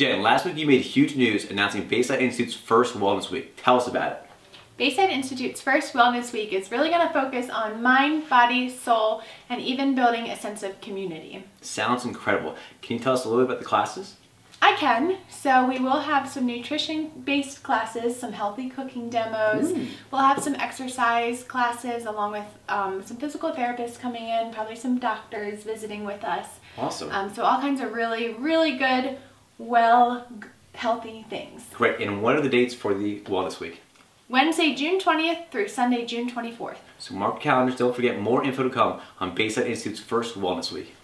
Jen, last week you made huge news announcing Bayside Institute's first Wellness Week. Tell us about it. Bayside Institute's first Wellness Week is really going to focus on mind, body, soul, and even building a sense of community. Sounds incredible. Can you tell us a little bit about the classes? I can. So we will have some nutrition-based classes, some healthy cooking demos. Ooh. We'll have some exercise classes along with um, some physical therapists coming in, probably some doctors visiting with us. Awesome. Um, so all kinds of really, really good, well, healthy things. Great. And what are the dates for the Wellness Week? Wednesday, June 20th through Sunday, June 24th. So mark your calendars. Don't forget more info to come on Bayside Institute's first Wellness Week.